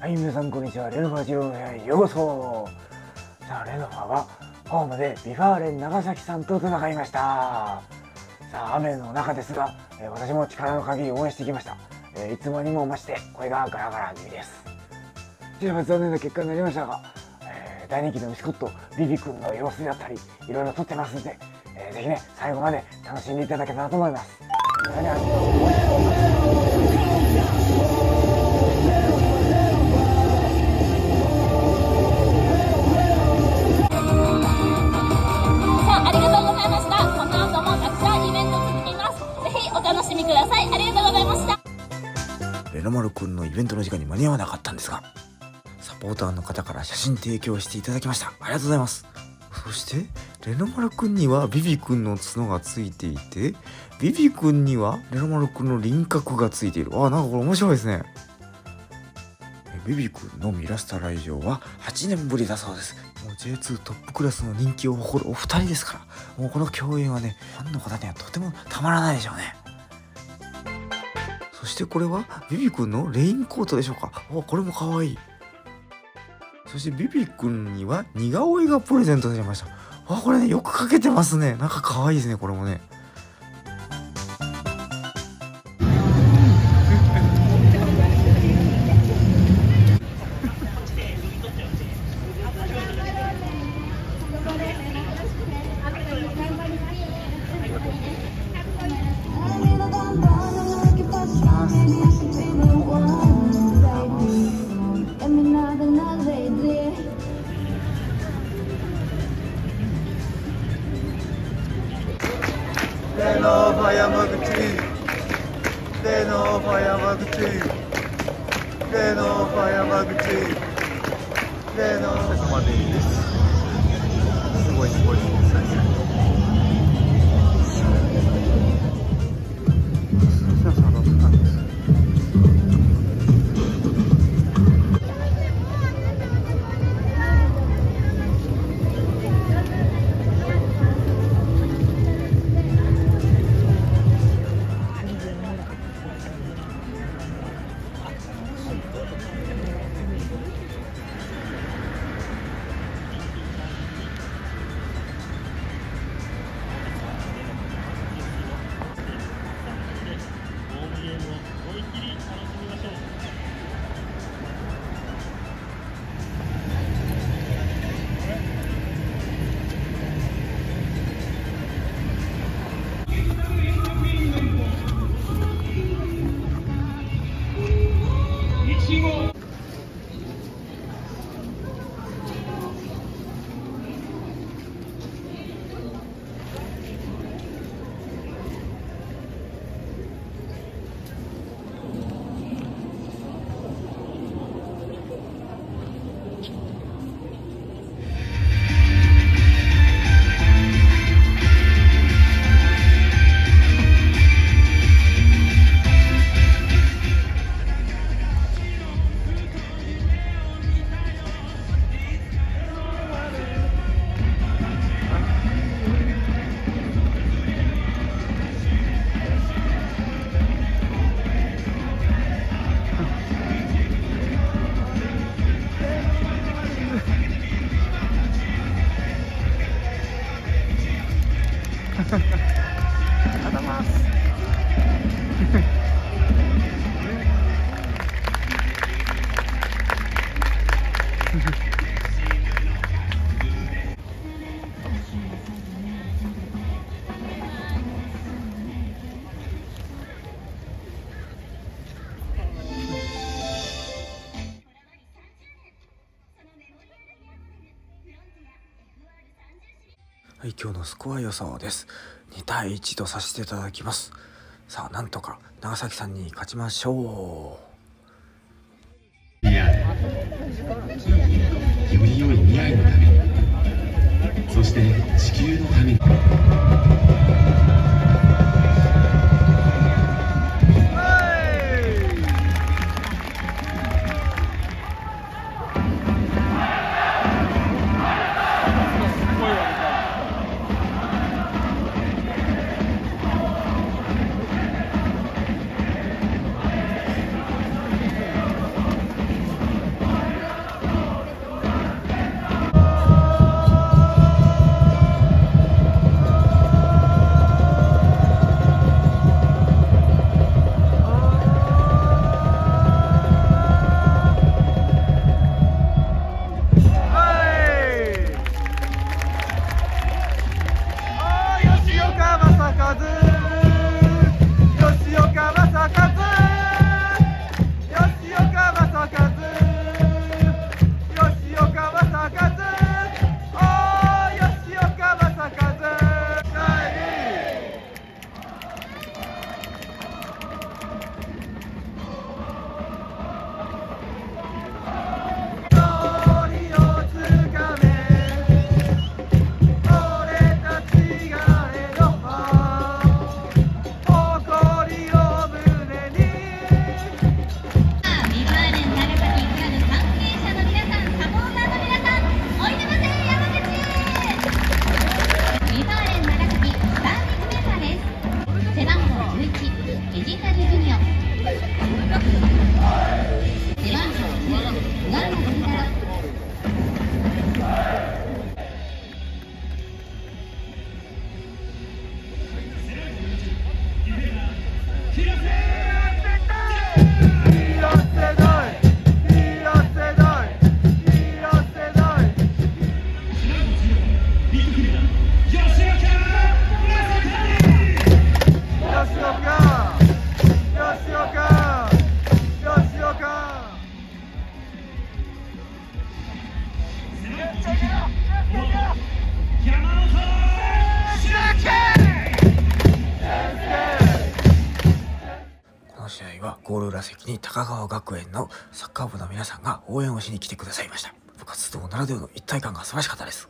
はい皆さんこんにちは。レノファ二郎の部屋へようこそ。さあレノファはホームで V・ファーレン長崎さんと戦いました。さあ雨の中ですが、えー私も力の限り応援してきました、えーいつもにも増して声がガラガラ気味です。こちらは残念な結果になりましたが、えー大人気のマスコットヴィヴィくんの様子だったりいろいろ撮ってますんで、えーぜひね最後まで楽しんでいただけたらと思います。それではみください。ありがとうございました。レノマルくんのイベントの時間に間に合わなかったんですが、サポーターの方から写真提供していただきました。ありがとうございます。そして、レノマルくんにはビビくんの角がついていて、ビビくんにはレノマルくんの輪郭がついている。あ、なんかこれ面白いですね。ビビくんのミラスタ来場は8年ぶりだそうです。もう J2 トップクラスの人気を誇るお二人ですから、もうこの共演はね、ファンの方にはとてもたまらないでしょうね。そしてこれはビビくんのレインコートでしょうか？おこれもかわい。いそしてビビくんには似顔絵がプレゼントされました。あこれねよく描けてますね。なんかかわいいですねこれもね。例の山口。レノここまでいいです。すごいすごい。はい今日のスコア予想です。2対1とさせていただきます。さあなんとか長崎さんに勝ちましょう。であるより良い未来のために。そして地球のために。浦関に高川学園のサッカー部の皆さんが応援をしに来てくださいました。部活動ならではの一体感が素晴らしかったです。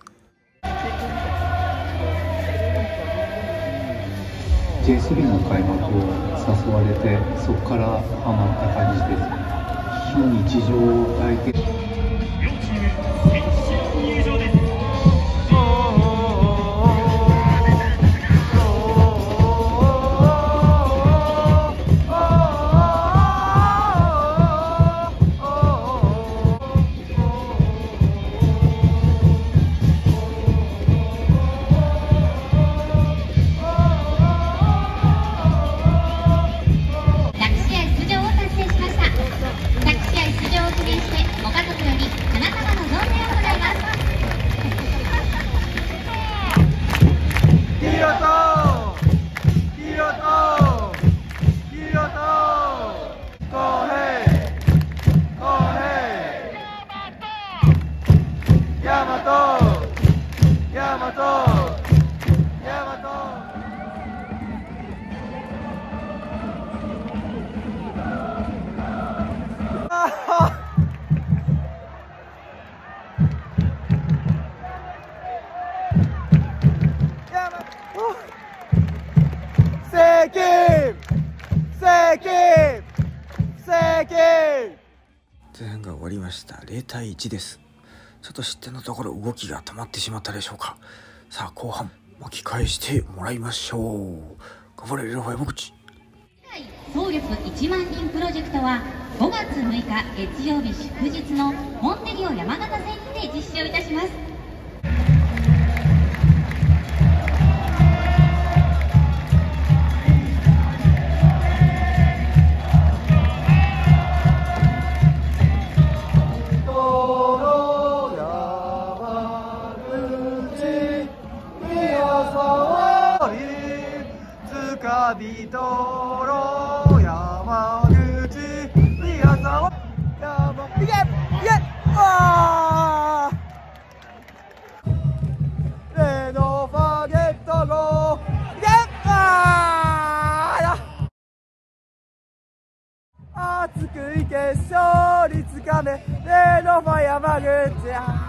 J3 の開幕を誘われてそこからハマった感じです。非日常体験。セキセキセキ前半が終わりました。0対1です。ちょっと失点のところ動きが止まってしまったでしょうか。さあ後半巻き返してもらいましょう。頑張れレロファイ僕ち総力1万人プロジェクトは5月6日月曜日祝日のモンテリオ山形戦にて実施をいたしますレノファ山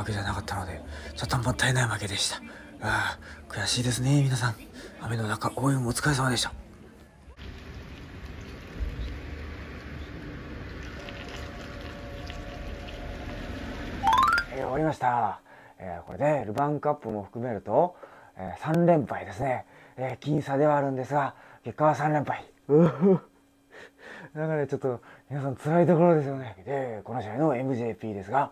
わけじゃなかったのでちょっともったいない負けでした。ああ悔しいですね皆さん。雨の中応援お疲れ様でした。えー終わりました、えーこれでルヴァンカップも含めると、えー3連敗ですね、えー僅差ではあるんですが結果は3連敗。うふだからちょっと皆さん辛いところですよね。でこの試合の MJP ですが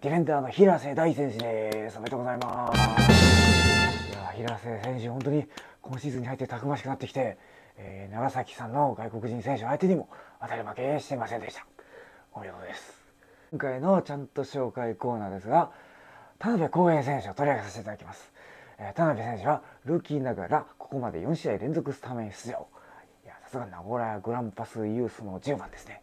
ディフェンダーの平瀬大選手です。おめでとうございます。いや平瀬選手本当に今シーズンに入ってたくましくなってきて、えー長崎さんの外国人選手相手にも当たり負けしていませんでした。お見事です。今回のちゃんと紹介コーナーですが田辺光平選手を取り上げさせていただきます、えー田辺選手はルーキーながらここまで4試合連続スタメン出場。いやさすが名古屋グランパスユースの10番ですね。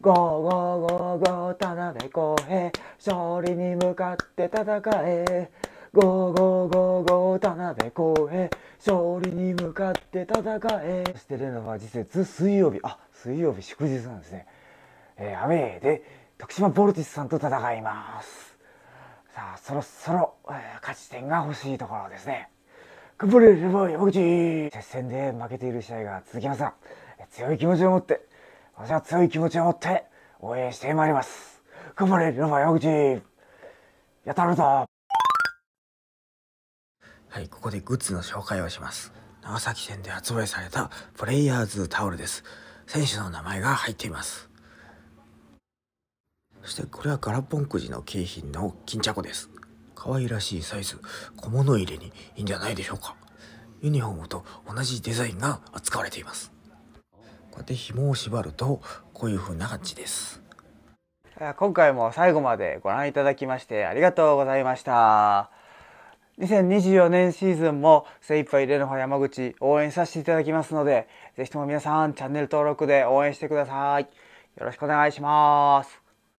Go go go go 田辺光平勝利に向かって戦え。 Go go go go 田辺光平勝利に向かって戦え。してレノファは次節水曜日。あ水曜日祝日なんですね、えーアウェーで徳島ヴォルティスさんと戦います。さあそろそろ、えー勝ち点が欲しいところですね。頑張れレバー山口接戦で負けている試合が続きますが、強い気持ちを持って私は強い気持ちを持って応援してまいります頑張れルファ山口やったるぞはい、ここでグッズの紹介をします。長崎県で発売されたプレイヤーズタオルです。選手の名前が入っています。そしてこれはガラポンくじの景品の巾着です。可愛らしいサイズ、小物入れにいいんじゃないでしょうか。ユニフォームと同じデザインが扱われています。こうやって紐を縛るとこういう風な感じです。今回も最後までご覧いただきましてありがとうございました。2024年シーズンも精一杯レノファ山口応援させていただきますのでぜひとも皆さんチャンネル登録で応援してください。よろしくお願いします。